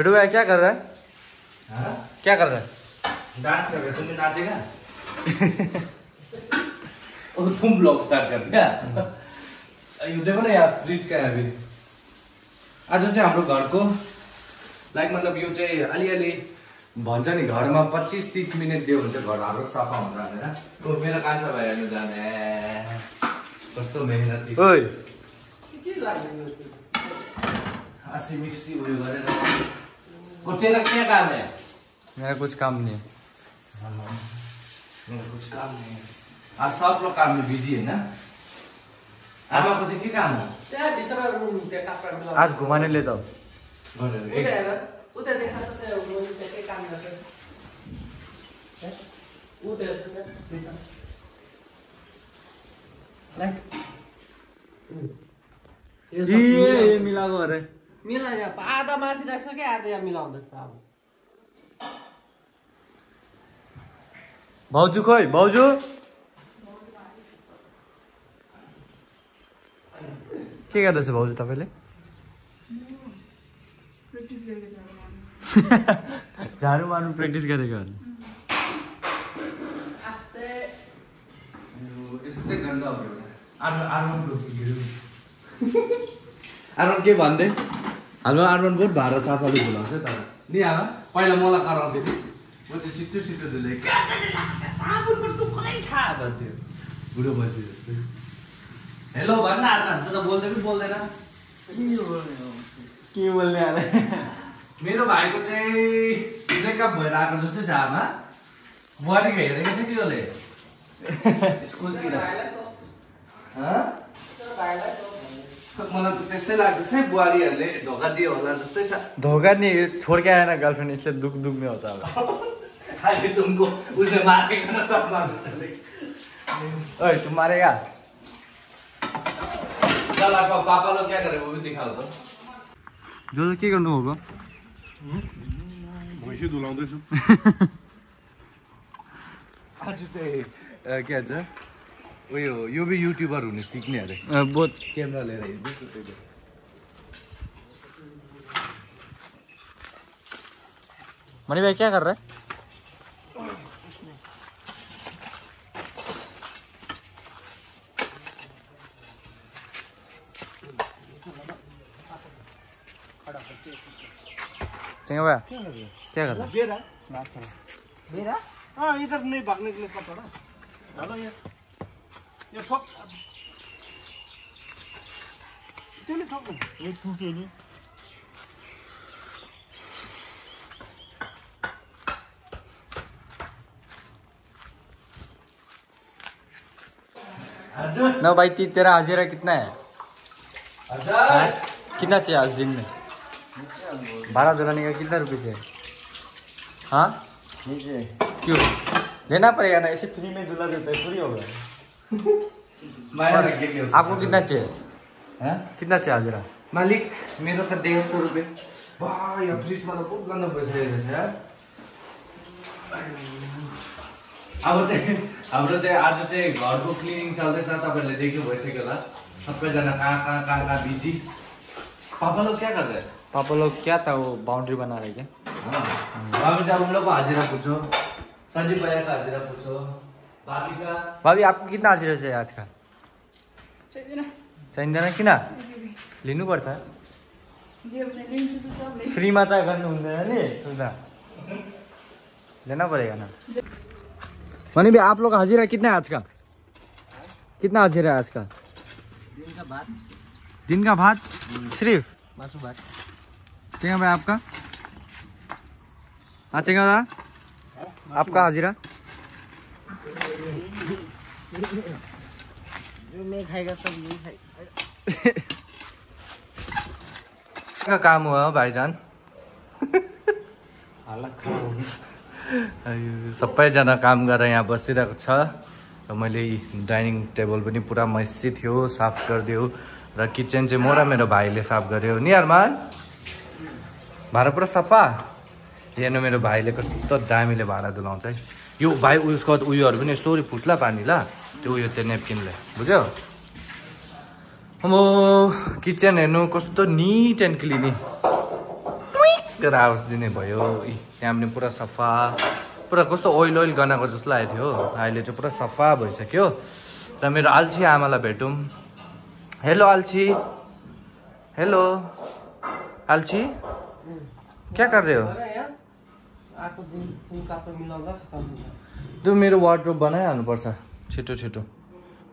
छोटू भाई क्या कर रहा है? हाँ? क्या कर रहा है? डांस कर रहे तुमने नाचेगा? ओ तुम ब्लॉग स्टार्ट कर दिया? यो देखो न यहाँ फ्रिज कहाँ है फेरि आज चाहिँ हाम्रो घरको लाइक मतलब यो चाहिँ अलिअलि भन्छ नि घरमा पच्चिस तिस मिनट दियो भने चाहिँ घर हाम्रो सफ़ा हुन्छ भनेर ओ मेरो कान्छा भाइ हेर्नु जाने। कस्तो मेहनत ओए आसी मिक्सी उयो गरेर। कुछ रखने काम है मेरा कुछ काम नहीं है। हाँ, हाँ। मेरा कुछ काम नहीं है। आज सब लोग काम में बिज़ी है ना? आमा को के काम हो? त्यहाँ भित्र रुम त्यो कपडा मिलाउ आज घुमाने ले त उता देखा त त्यो के काम गर्छ उता उता लाइक ये मिला। को अरे मिला यहाँ आधा माथि राख्छ क्या आधा यहाँ मिलाउँदैछ अब भाउजू खोइ भाउजू के गर्दैछ भाउजू तपाईँले झाडु मार्नु प्र्याक्टिस गरेको भिडियो। आर्मन के भन्दै हाम्रो आर्मन बहुत भाडा सफाले भुलाउँछ तर नि आमा पहिला मलाई कराउँथ्यो कि म चाहिँ छिट्टो छिट्टो धुले भन्थ्यो बुढो मान्छे जस्तै। हेलो भन्न आर्मन त बोल्दै कि बोल्दैन। के बोल्ने अरे मेरो भाइको चाहिँ ब्रेकअप भएर आएको जस्तै छ आमा। बुहारीको हेरेको छ कि उसले स्कुलतिर? मलाई त त्यस्तै लाग्दैछ है बुहारीहरूले धोका दियो होला जस्तै छ। धोखा नहीं छोड़ के आया ना गर्लफ्रेंड इसलिए दुख दुख में होता होगा खालि तुमको उसले मारेको न त मार्छ ओए तुम मारेगा? चल अब पापा लोग क्या करे वो भी दिखाओ तो। जो के गर्नु भएको? भैँसी धुलाउँदैछु आज चाहिँ के भन्छ उयो यो भी युट्युबर हुनु सिक्ने अरे बहुत क्यामेरा लिएर हिँड्दैछु त्यही मणि भाई क्या कर रहा? है क्या कर रहा? है बेरा? बेरा? हाँ इधर नहीं भागने के लिए पता ना ना भाई ती तेरा हाजिरा कितना है? हजुर कितना चाहिए आज दिन में? भाड़ा दुलाने का कितना रुपये से हाँ? क्यों? लेना पड़ेगा ना ऐसे फ्री में दुला देता है फ्री होगा आपको कितना चाहिए? हाँ? कितना चाहिए हाजिरा मालिक मेरा त डेढ सौ रुपियाँ वा यो फ्रिजमा त बहुत गन्दा भइसकेको यार। अब चाहिँ हाम्रो चाहिँ आज चाहिँ घरको क्लिनिङ चल्दैछ तपाईँहरूले देख्नु भइसक्यो होला सबैजना कहाँ कहाँ कहाँ कहाँ बिज़ी पापा लोग क्या गर्दै पापा लोग क्या था वो बाउंड्री बना रहे क्या हामी चाहिँ उन लोगको हाजिरा पूछो सञ्जीव भैयाको हाजिरा पूछो। भाभी का आपको कितना हाजिरा चाहिए आज का चाहिँदैन किन लिनुपर्छ फ्रीमा त गर्नु हुँदैन नि सुन्दा लेना पड़ेगा ना। मनी भाई आप लोग का हाजिरा कितना है आज का कितना हाजिरा है आज का दिन का भात? सिर्फ़? मासु भात। चेंगा भाई आपका? हाँ चेंगा भाई। आपका हाजिरा? जो मैं खाएगा सब यही खाएगा का काम हुआ हो भाइजान सबैजना काम गरेर यहाँ बसिरहेको छ। र मैले डाइनिङ टेबल पनि पुरा मैसी थियो साफ गरिदियो। र किचन चाहिँ म र मेरो भाइले साफ गर्यो। नि अरमान? भाँडा पुरा सफा? हेर्नु मेरो भाइले कस्तो दामीले भाँडा धुलाउँछ है। यो भाइ उसको उयोहरू पनि यस्तो फुस्ला पानी ल। त्यो उयो त्यो नेपकिनले बुझ्यो? अब किचन हेर्नु कस्तो निट एन्ड क्लिनी। आवाज दिने भयो। त्यहाँ पनि पुरा सफा। पुरा कस्तो ओइल ओइल गनाएको जस्तो लागेको थियो अहिले चाहिँ पुरा सफा भइसक्यो। र मेरो अल्छी आमालाई भेटौँ। हेलो अल्छी हेलो। अल्छी क्या रहे हो? आएको दिन फुल काप्रो मिलाउँदा खतम हुन्छ। त्यो मेरो वार्ड्रोब बनाइहाल्नुपर्छ। छिटो छिटो।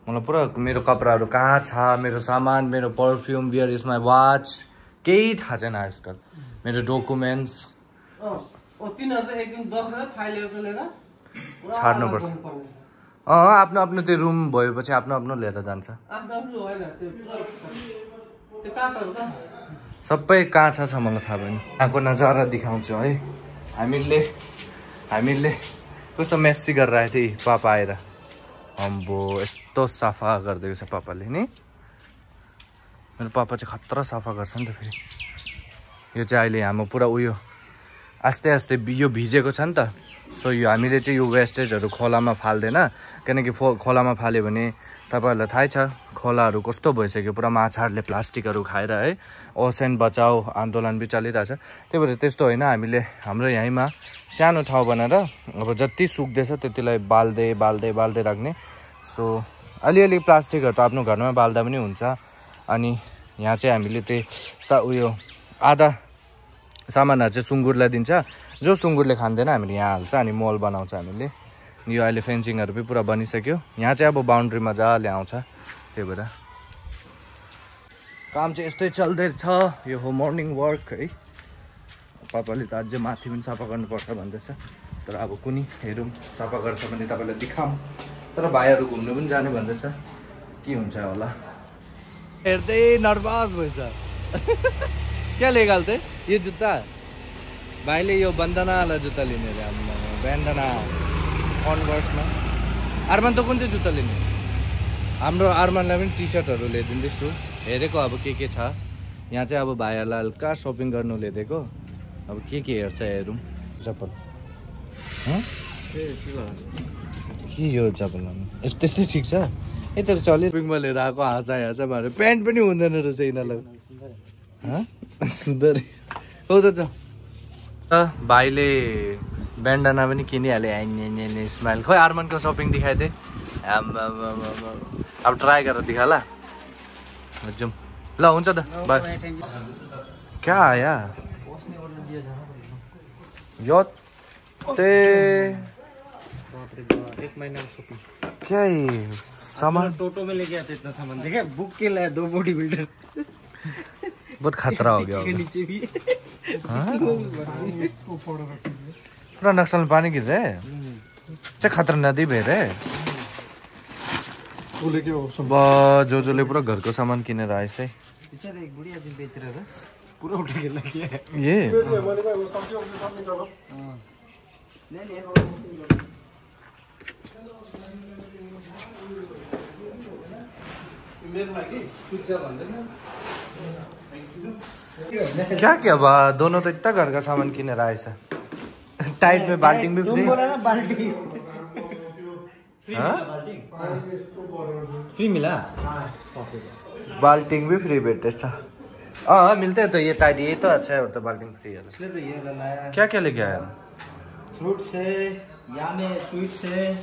मलाई पुरा मेरो कपडाहरू कहाँ छ मेरो सामान मेरो perfume where is my watch केही थाहा छैन आजकल। मेरो डकुमेन्ट्स छाड्नुपर्छ। अँ आफ्नो आफ्नो त्यो रुम भएपछि आफ्नो आफ्नो लिएर जान्छ। सबै कहाँ छ छ मलाई थाहा भएन। यहाँको नजारा देखाउँछु है। हामीहरूले हामीहरूले कस्तो मेस्सी गरेर आएको थिएँ पापा आएर। अम्बो यस्तो सफा गरिदिएको छ पापाले नि? मेरो पापा चाहिँ खतरा सफा गर्छ नि त फेरि। यो चाहिँ अहिले हाम्रो पुरा उयो आस्ते आस्ते यो भिजेको छ नि त। सो यो हामीले चाहिँ यो वेस्टेजहरू खोलामा फाल्दैन। किनकि फो खोलामा फाल्यो भने तपाईँहरूलाई थाहै छ खोलाहरू कस्तो भइसक्यो? पुरा माछाहरूले प्लास्टिकहरू खाएर है ओसेन बचाउ आन्दोलन पनि चलिरहेछ। त्यही भएर त्यस्तो होइन हामीले हाम्रो यहीँमा सानो ठाउँ बनाएर अब जति सुक्दैछ त्यतिलाई बाल्दै बाल्दै बाल्दै राख्ने। सो अलिअलि प्लास्टिकहरू त आफ्नो घरमा बाल्दा पनि हुन्छ। अनि यहाँ चाहिँ हामीले त्यही सा उयो आधा सामानहरू चाहिँ सुँगुरलाई दिन्छ। जो सुँगुरले खाँदैन हामीले यहाँ हाल्छ अनि मल बनाउँछ हामीले। यो अहिले फेन्सिङहरू पनि पुरा बनिसक्यो। यहाँ चाहिँ अब बााउन्ड्री मजाले आउँछ त्यही भएर। काम चाहिँ यस्तै चल्दैछ यो हो मर्निङ वर्क है। पापाले त अझै माथि पनि सफा गर्नुपर्छ भन्दैछ। तर अब कुनै हेरौँ सफा गर्छ भने तपाईँलाई देखाऊँ। तर भाइहरू घुम्नु पनि जाने भन्दैछ। के हुन्छ होला? हेर्दै नर्भस भएछ। क्या लेगाल्थे? यो जुत्ता? भाइले यो बन्दनावाला जुत्ता लिने अरे आम्मा ब्यान्डना कन्भर्समा। आर्मान त कुन चाहिँ जुत्ता लिने? हाम्रो आर्मानलाई पनि टी सर्टहरू ल्याइदिँदैछु। हेरेको अब के के छ? यहाँ चाहिँ अब भाइहरूलाई हल्का सपिङ गर्नु ल्याइदिएको? अब के के हेर्छ हेरौँ। चप्पल? के यो चप्पल यस्तो त्यस्तै ठिक छ। तर चल्यो। सपिङमा लिएर आएको हाँसा हाँसा मारेर प्यान्ट पनि हुँदैन रहेछ यिनीहरूलाई? सुन्दर। हो त भाइले ब्यान्डना पनि किनिहाले। आइने स्माइल खोइ आर्मनको सपिङ आम्मामामामा। अब ट्राई गरेर देखा ल। जाउँ। ल हुन्छ त। बाई क्या आया ते एक महीना में शॉपिंग क्या ये? सामान? टोटो में लेके आते इतना सामान। देखा बुक के लाया दो बॉडी बिल्डर बहुत खतरा हो गया नीचे भी हाँ? पूरा नक्सल में पानी गिर रहा है अच्छा नदी बह रहा है? जो जोले पूरा घर को सामान किनेर आएछ है बेचारा एक बुढ़िया दिन बेच रहा था पूरा उठा के? लग गया ये क्या क्या बा दोनों तो इतना घर का सामान किनेर आएछ। टाइट में बाल्टिंग भी फ्री। बोला ना बाल्टी। हाँ? फ्री मिला? बाल्टिंग भी फ्री बैठे था हाँ मिलते हैं तो ये टाइट ये तो अच्छा है और तो बाल्टिंग फ्री है। इसलिए तो ये लाया क्या क्या लेके आया? फ्रूट से यहाँ में स्वीट से।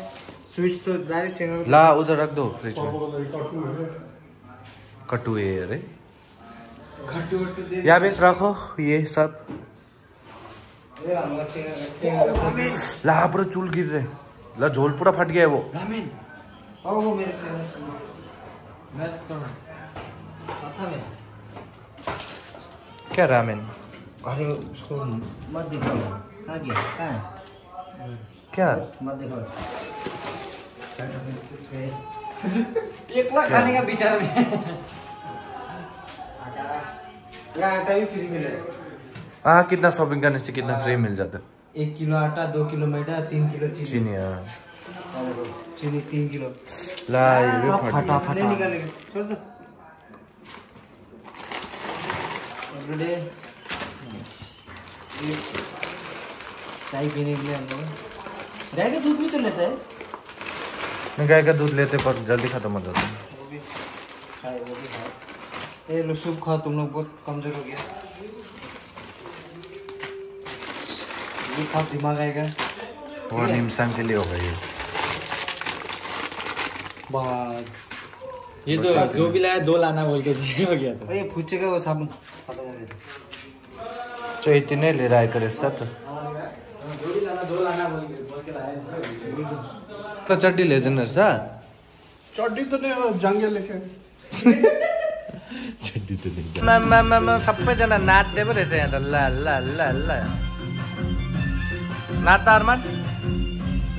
स्वीट तो डायरेक्ट चैनल ला उधर रख दो फ्रिज में। कटुए अरे। यहाँ बेच रखो ये सब ये हमारा चैनल चैनल ला पूरा चूल गिर रहे। ला झोल पूरा फट गया है वो। रामेन। आओ वो मेरे चैनल से मैं तो क्या रामेन? अरे उसको मत दिखाओ। गया? कहाँ है? क्या? मत दिखाओ एक लाख खाने का विचार में। यहाँ आटा भी फ्री मिलेगा हाँ कितना शॉपिंग करने से कितना फ्री मिल जाता है? एक किलो आटा दो किलो मैदा तीन किलो चीनी। चीनी हाँ। चीनी तीन किलो। भी फट गया। नहीं निकालेगा। छोड़ दो। चाय पीने के लिए हम लोग। गाय का दूध भी तो लेता है। मैं गाय का दूध लेते पर जल्दी खत्म हो जाता है। वो भी। खाए वो भी खाए ये लो सूप खाओ तुम लोग बहुत कमज़ोर हो गया। और निमसन के लिए होगा ये बहुत ये तो जो भी लाया दो लाना बोल के हो गया तो। था ये पूछेगा वो साबुन तो इतने ले रहा है करे सत। तो चड्डी ले देना सर। चड्डी तो नहीं जंगे लेके चड्डी तो नहीं मैं मैं मैं सब पे जना नाच दे बरे से अल्लाह अल्लाह अल्लाह अल्लाह। ल नाच त अरमान।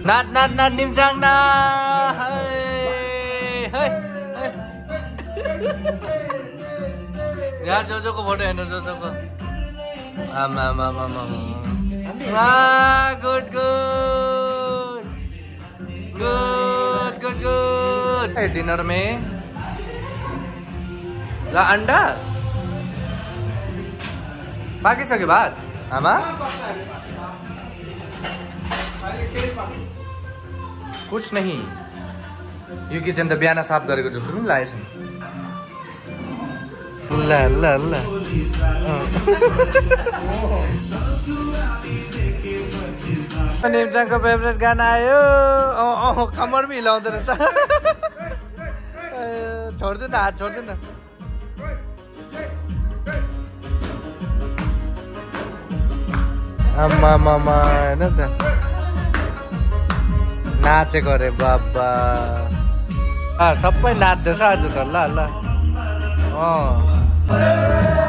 नाच नाच नाच निम्चाङ ना यहाँ जोजोको फोटो हेर्नु जोजोको। आमा आमा आमा good good. Good good good. Dinner में। ल अंडा। पाकिसक्यो भात आमा। कुछ नहीं। यो किचन त बिहान साफ गरेको जस्तो पनि लागेको छ ल ल। ल नेमचाङको फेभरेट गाना आयो। अँ अँ कम्मर पनि हिलाउँदो रहेछ छोड्दैन हात छोड्दैन। आम्मा मामा हेर्न त। नाचेको अरे बाबा। सबै नाच्दैछ आज त ल ल। अँ।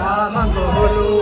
Taman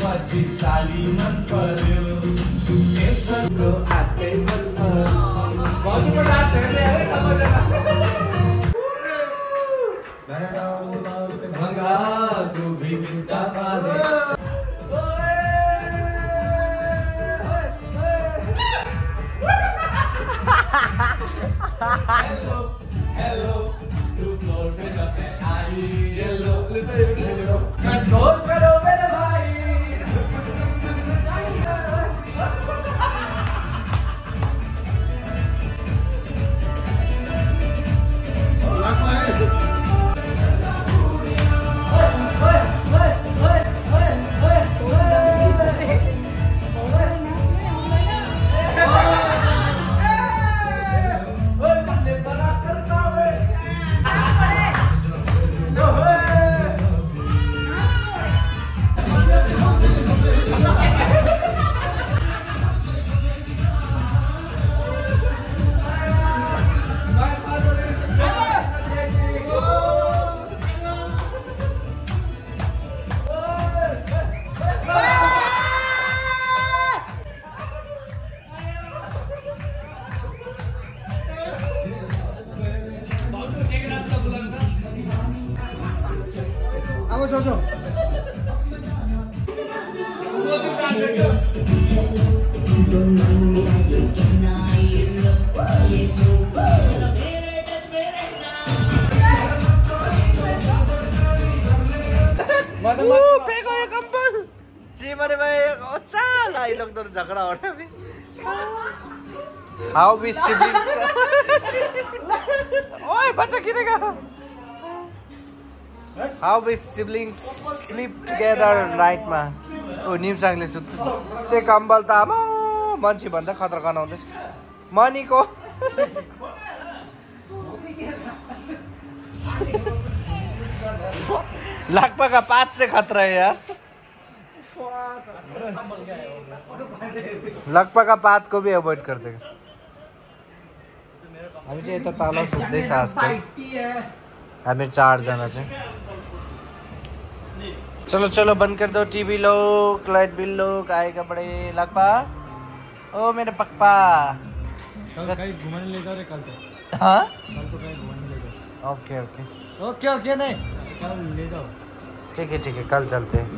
पछि साली मन पर्यो सबैजना love it. hello, hello, to floor, up, and I yellow, little, little, control. जी मरे भाई अच्छा लाई झगड़ा हो रहा हाउ बी सिबलिंग्स ओए बच्चा गिरेगा how we siblings sleep together नाइटमा ओ निम्साङले सुत्ते कम्बल त आमा मान्छे भन्दा खतरा गनाउँदैछ मनीको लगभग पाँच से खतरा यार लगभग का पात को भी अवॉइड कर देगा। हामी चाहिँ यता तल सुत्दैछ आजकल हामी चारजना चाहिँ चलो चलो बंद कर दो टीवी लोग लाइट बिल लोग आएगा बड़े लगपा ओ मेरे पक्पा कहीं घुमाने ले जाओ रे कल तो। हाँ? कल तो कहीं घुमाने ले जाओ। Okay okay. ओके ओके नहीं। कल ले जाओ। ठीक है ठीक है कल चलते हैं।